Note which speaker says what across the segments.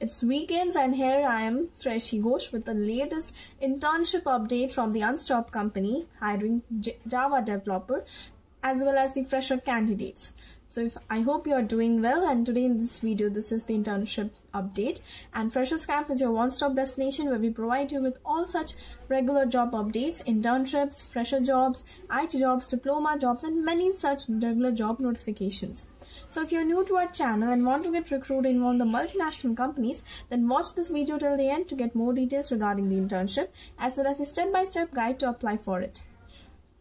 Speaker 1: it's weekends and here I am Sreshi Ghosh with the latest internship update from the Unstop company hiring Java developer as well as the fresher candidates. So if I hope you are doing well and today in this video this is the internship update and Freshers Camp is your one-stop destination where we provide you with all such regular job updates, internships, fresher jobs, IT jobs, diploma jobs and many such regular job notifications. So if you're new to our channel and want to get recruited in one of the multinational companies, then watch this video till the end to get more details regarding the internship as well as a step-by-step -step guide to apply for it.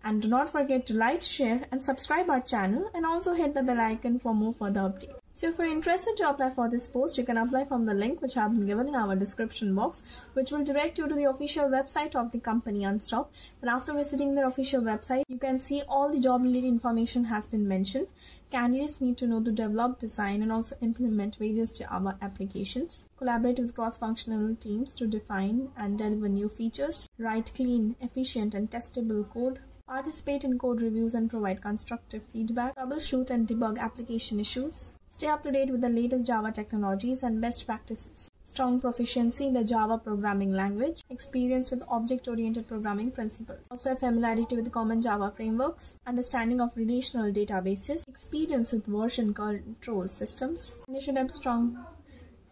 Speaker 1: And do not forget to like, share and subscribe our channel and also hit the bell icon for more further updates. So if you're interested to apply for this post, you can apply from the link which I have been given in our description box, which will direct you to the official website of the company Unstop. And after visiting their official website, you can see all the job related information has been mentioned. Candidates need to know to develop, design, and also implement various Java applications. Collaborate with cross-functional teams to define and deliver new features. Write clean, efficient, and testable code participate in code reviews and provide constructive feedback, troubleshoot and debug application issues, stay up to date with the latest Java technologies and best practices, strong proficiency in the Java programming language, experience with object-oriented programming principles, also familiarity with common Java frameworks, understanding of relational databases, experience with version control systems, and you should have strong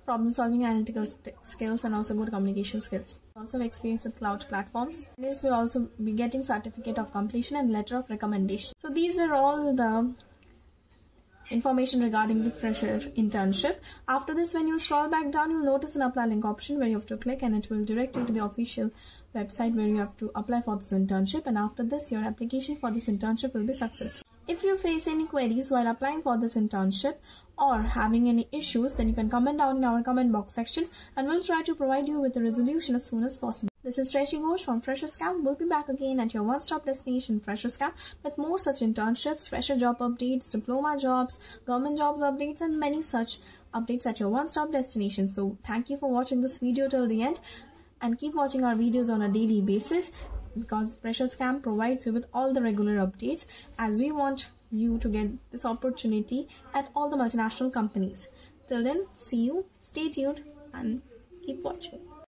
Speaker 1: problem solving analytical skills and also good communication skills. Also experience with cloud platforms. Candidates will also be getting certificate of completion and letter of recommendation. So these are all the information regarding the fresher internship. After this when you scroll back down you'll notice an apply link option where you have to click and it will direct you to the official website where you have to apply for this internship. And after this your application for this internship will be successful if you face any queries while applying for this internship or having any issues, then you can comment down in our comment box section and we'll try to provide you with a resolution as soon as possible. This is Sreshi Ghosh from Freshers Camp. We'll be back again at your one-stop destination, Freshers Camp, with more such internships, fresher job updates, diploma jobs, government jobs updates, and many such updates at your one-stop destination. So thank you for watching this video till the end and keep watching our videos on a daily basis because Freshers Camp provides you with all the regular updates as we want you to get this opportunity at all the multinational companies. Till then, see you, stay tuned, and keep watching.